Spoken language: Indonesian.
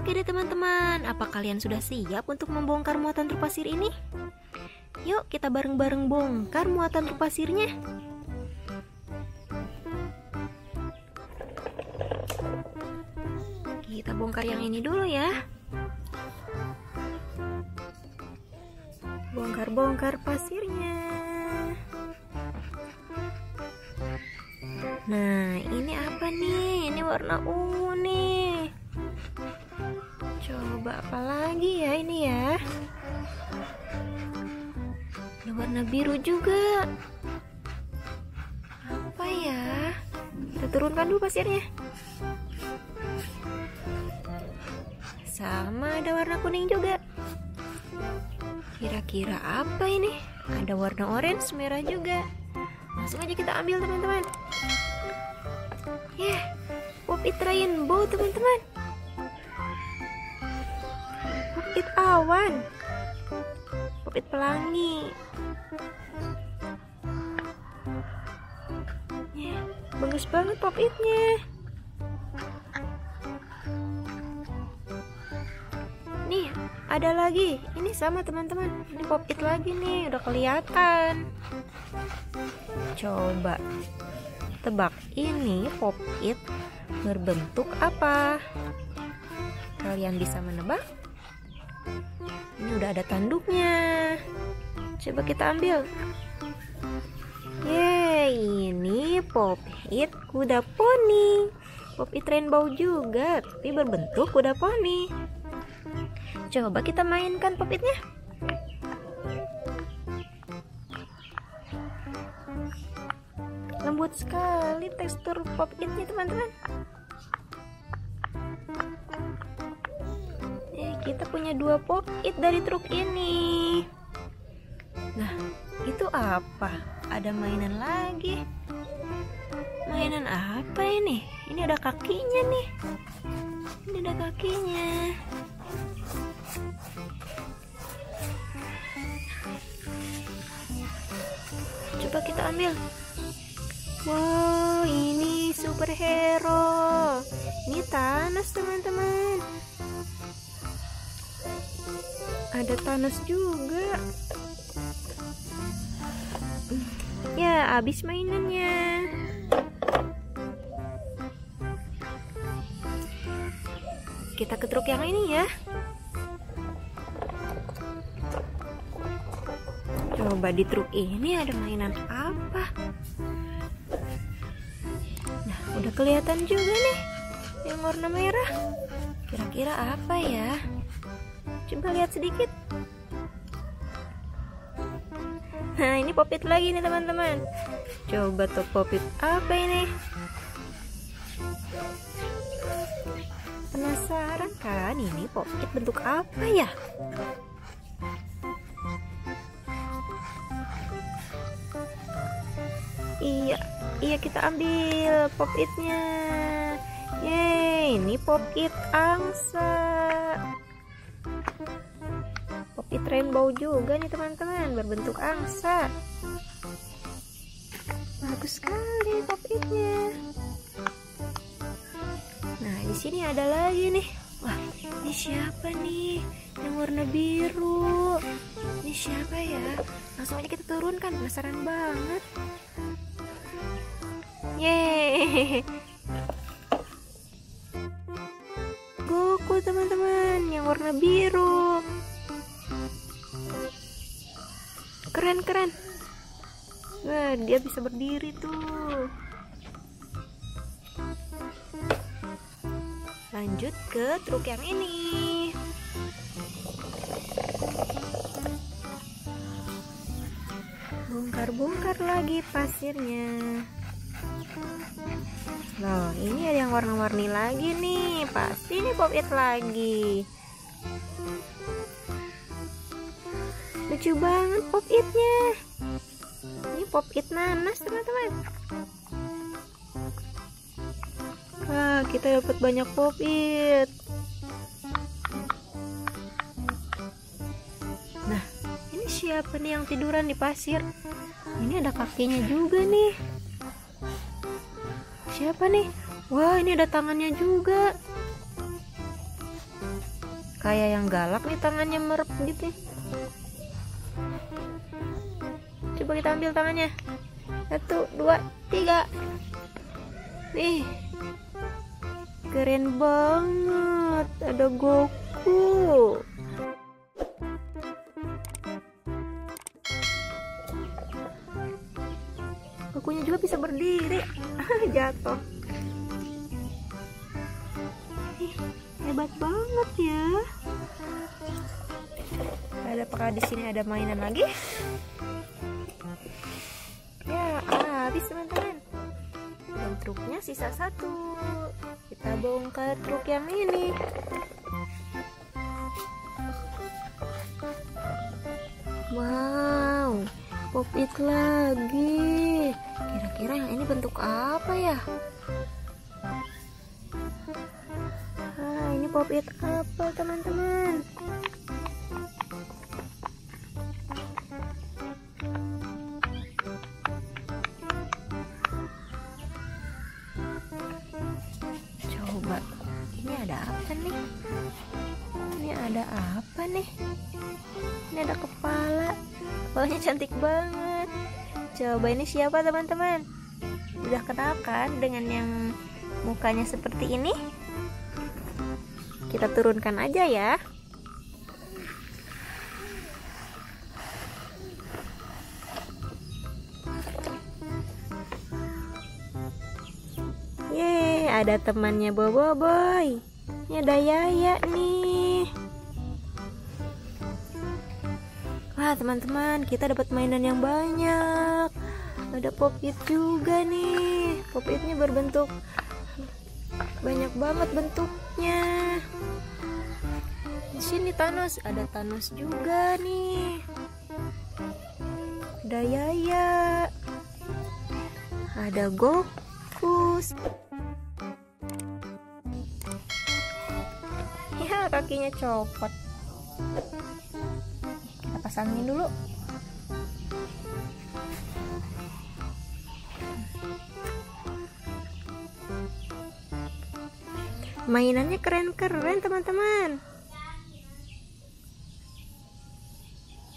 Oke deh teman-teman, apa kalian sudah siap untuk membongkar muatan truk pasir ini? Yuk kita bareng-bareng bongkar muatan truk pasirnya. Kita bongkar yang ini dulu ya. Bongkar-bongkar pasirnya. Nah, ini apa nih? Ini warna ungu Coba apa lagi ya ini ya? Ada warna biru juga. Apa ya? Kita turunkan dulu pasirnya. Sama ada warna kuning juga. Kira-kira apa ini? Ada warna orange, merah juga. Langsung aja kita ambil teman-teman. Ya, yeah, pop it rainbow teman-teman. Pop it awan. Pop it pelangi. Bagus banget pop itnya. Nih, ada lagi. Ini sama teman-teman. Ini pop it lagi nih, udah kelihatan. Coba tebak ini pop it berbentuk apa? Kalian bisa menebak? Ini udah ada tanduknya. Coba kita ambil. Yeay, ini pop it kuda poni. Pop it rainbow juga, tapi berbentuk kuda poni. Coba kita mainkan pop itnya. Lembut sekali tekstur pop itnya teman-teman. Kita punya dua pop it dari truk ini. Nah, itu apa? Ada mainan lagi. Mainan apa ini? Ini ada kakinya nih. Ini ada kakinya. Coba kita ambil. Wow, ini superhero. Ini Thanos, teman-teman. Ada Thanos juga. Ya, habis mainannya. Kita ke truk yang ini ya. Coba di truk ini ada mainan apa? Nah, udah kelihatan juga nih yang warna merah. Kira-kira apa ya? Coba lihat sedikit. Nah, ini popit lagi nih teman-teman. Coba tuh popit apa ini? Penasaran kan ini popit bentuk apa ya? Iya, iya kita ambil pop itnya. Yeay, ini pop it angsa. Rainbow juga nih teman-teman, berbentuk angsa. Bagus sekali pop itnya. Nah, di sini ada lagi nih. Wah, ini siapa nih? Yang warna biru. Ini siapa ya? Langsung aja kita turunkan, penasaran banget. Yeay Goku teman-teman Yang warna biru Keren-keren Wah dia bisa berdiri tuh Lanjut ke truk yang ini Bongkar-bongkar lagi pasirnya Loh, ini ada yang warna-warni lagi nih. Pasti ini pop it lagi. Lucu banget pop itnya. Ini pop it nanas, teman-teman. Wah, kita dapat banyak pop it. Nah, ini siapa nih yang tiduran di pasir? Ini ada kakinya juga nih siapa nih? Wah, ini ada tangannya juga. kayak yang galak nih tangannya merep gitu coba kita ambil tangannya. Satu dua tiga. Nih. Keren banget. Ada Goku. Gokunya juga bisa berdiri. Jatuh. Hebat banget ya ada apakah di sini ada mainan lagi? Ya habis teman-teman. Dan truknya sisa satu. Kita bongkar truk yang ini. Wow pop it lagi. Kira-kira yang ini bentuk apa ya? Pop it apa teman-teman apa nih? Ini ada apa nih? Ini ada kepala. Kepalanya cantik banget. Coba ini siapa teman-teman? Udah kenal kan dengan yang mukanya seperti ini? Kita turunkan aja ya. Ada temannya Bobo Boy. Ini ada Yaya nih. Wah, teman-teman, kita dapat mainan yang banyak. Ada pop it juga nih. Pop itnya berbentuk banyak banget bentuknya di sini Thanos ada Thanos juga nih ada Yaya ada Goku ya kakinya copot. Kita pasangin dulu. Mainannya keren-keren teman-teman